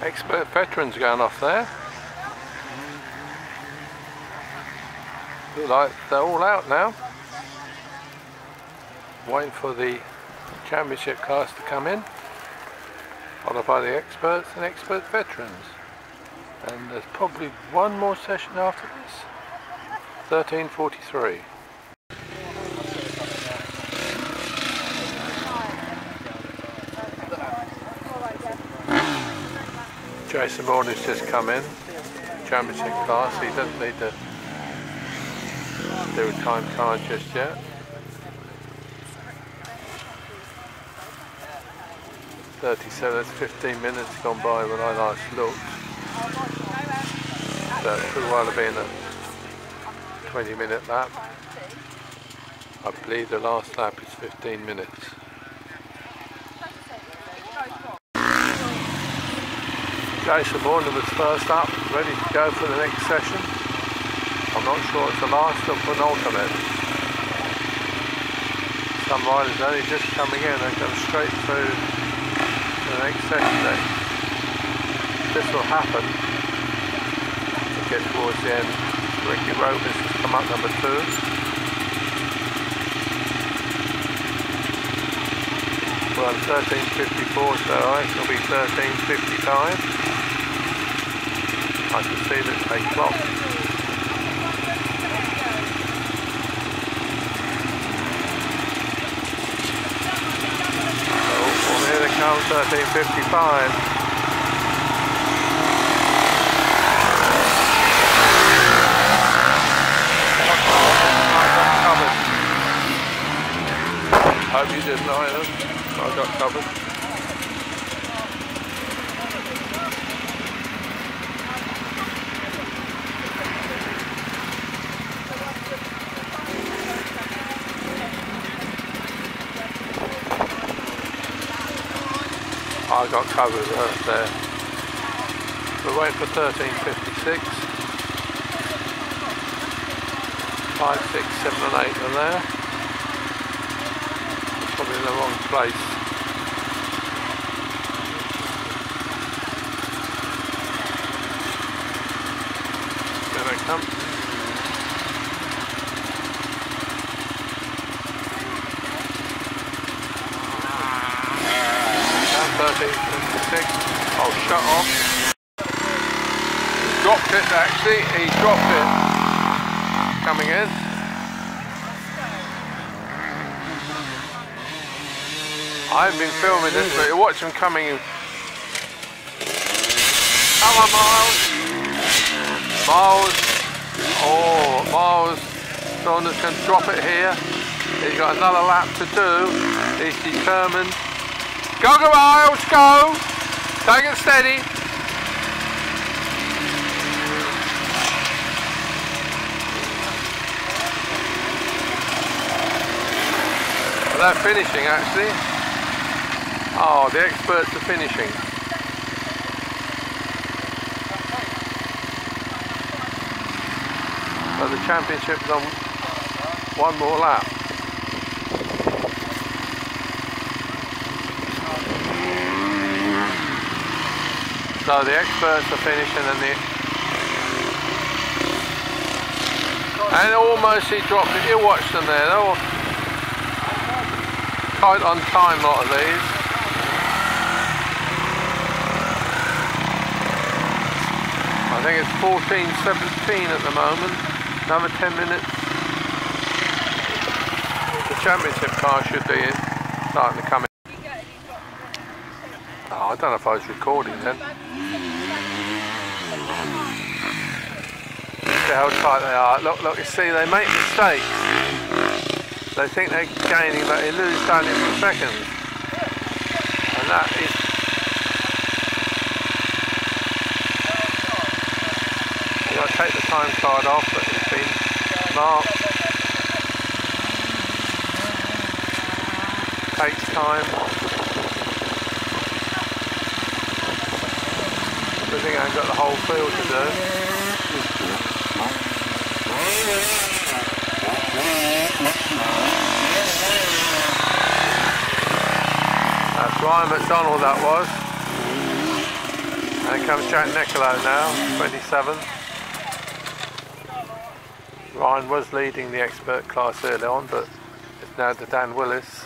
veterans going off there. Look like they're all out now. Waiting for the championship class to come in. Followed by the experts and expert veterans. And there's probably one more session after this. 1343. Jason Morning's just come in, championship class, he doesn't need to do a time card just yet. Thirty-seven, that's fifteen minutes gone by when I last looked. So it could well have been a twenty minute lap. I believe the last lap is fifteen minutes. Jason Morning was first up, ready to go for the next session. I'm not sure it's the last or penultimate. Some riders are only just coming in, they come straight through to the next session then. This will happen to get towards the end. Ricky Robles has come up number two. Well, 13.54, so I it'll be 13.55. I can see that they clock. Oh, well, here they come, 1355. Hope you didn't either. I got covered. I got covered there. We're waiting for 1356. 5, 6, 7 and 8 are there. Probably in the wrong place. There they come. 13, 56. Oh, shut off. He's dropped it actually, he dropped it. Coming in. I haven't been filming this, but you watch him coming in. Come on, Miles. Miles. Oh, Miles. Saunders can drop it here. He's got another lap to do. He's determined. Go, go, Miles, go. Take it steady. They're finishing actually. Oh, the experts are finishing. So the championship's on one more lap. So the experts are finishing and the and almost he dropped it. You watch them there, they're all tight on time lot of these. I think it's 14.17 at the moment. Another 10 minutes. The championship car should be starting to come in. Oh, I don't know if I was recording then. See how tight they are. Look, look, you see, they make mistakes. They think they're gaining, but they lose only for seconds. And that is... Got take the time card off, but it's been marked. Takes time. I think I've got the whole field to do. That's Ryan McDonald that was. And comes Jack Nicolo now, 27. Ryan was leading the expert class early on, but it's now to Dan Willis.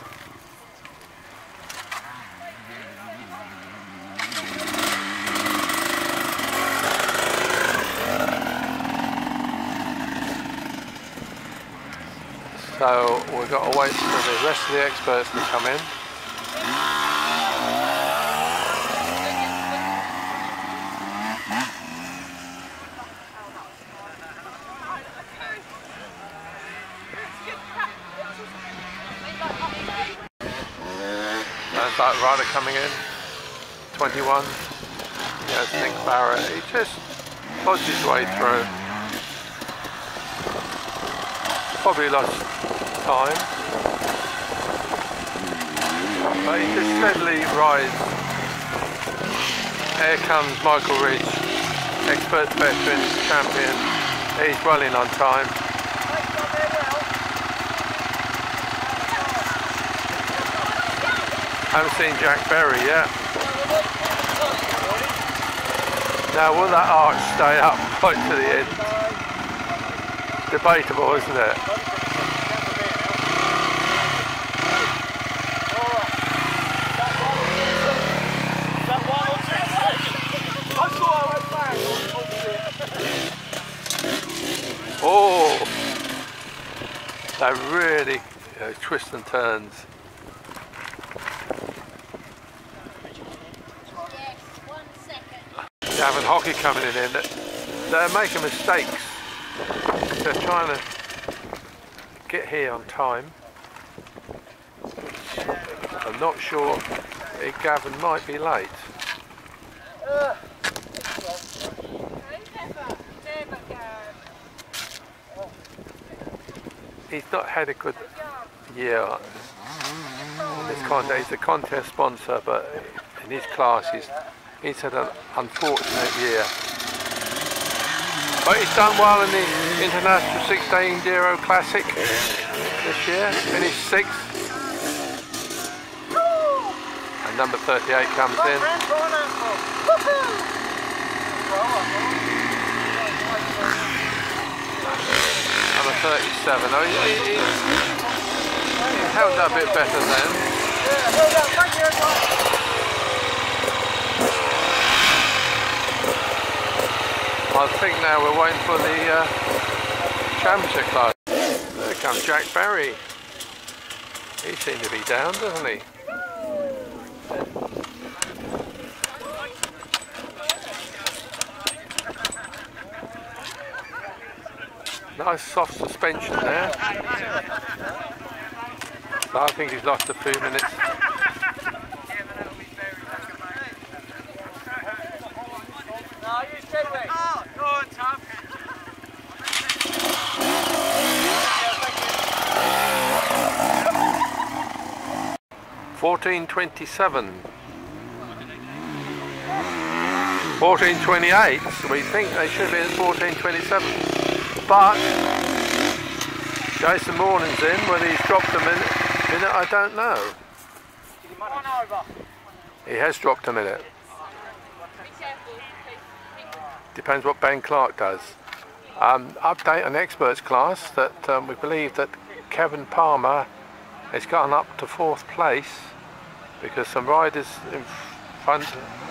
So we've got to wait for the rest of the experts to come in. Like coming in, 21. Yes, Nick Barrett. He just plods his way through. Probably lost time. But he just steadily rides. Here comes Michael Ridge, expert veteran champion. He's in on time. I haven't seen Jack Berry yeah. Now will that arch stay up right to the end? Debatable, isn't it? Oh, that really you know, twists and turns. Having hockey coming in, they're making mistakes. They're trying to get here on time. I'm not sure if Gavin might be late. he's not had a good year this. He's a contest sponsor, but in his class, he's, he's had an unfortunate year. But he's done well in the International 16 Enduro Classic this year, finished sixth. And number 38 comes in. Number 37. Oh, he, he, he held that a bit better then. I think now we're waiting for the uh, championship class. There comes Jack Barry. He seemed to be down, doesn't he? Nice soft suspension there. So I think he's lost a few minutes. Fourteen twenty seven. 1428, we think they should be at 1427. But Jason Morning's in, whether he's dropped a minute, minute I don't know. He has dropped a minute. Depends what Ben Clark does. Um, update on experts class that um, we believe that Kevin Palmer has gotten up to fourth place because some riders in front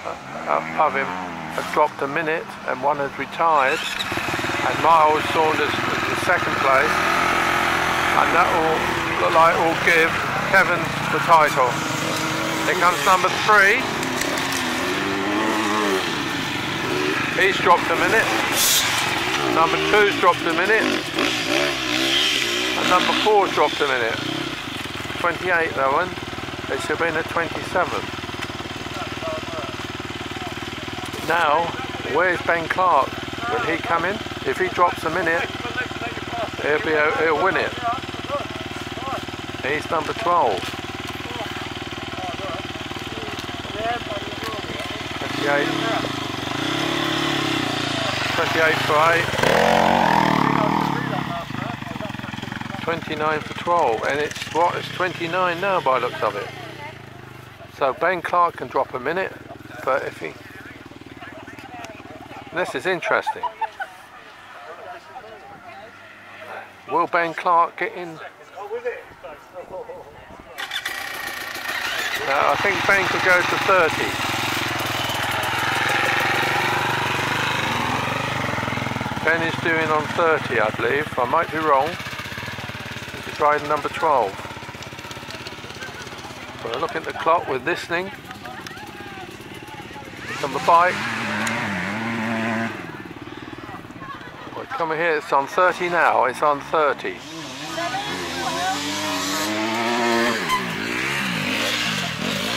uh, of him have dropped a minute and one has retired and Miles Saunders in second place and that will look like will give Kevin the title. Here comes number three. He's dropped a minute. Number two's dropped a minute. And number four's dropped a minute. 28 that one. It should have been at 27. Now, where's Ben Clark? Will he come in? If he drops a minute, he'll, be, he'll win it. He's number 12. 28. 28 for 8. 29 for 12 and it's what it's 29 now by looks of it so Ben Clark can drop a minute but if he This is interesting. Will Ben Clark get in? No, I think Ben could go to 30. Ben is doing on 30, I believe. I might be wrong. He's riding number 12. But look at the clock, we're listening. Number 5. We're coming here, it's on 30 now, it's on 30.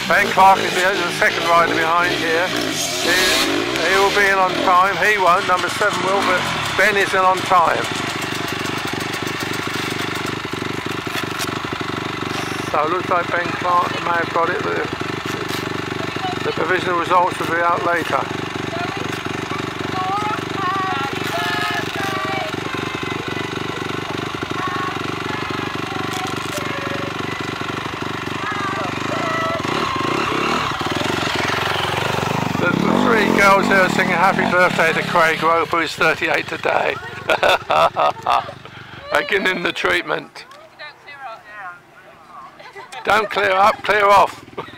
Ben Clark is the, the second rider behind here. He, he will be in on time. He won't. Number seven will, but Ben is in on time. So it looks like Ben Clark may have got it, but the, the provisional results will be out later. Three girls here singing happy birthday to Craig Rope, who's 38 today. They're the treatment. Don't clear up, clear off.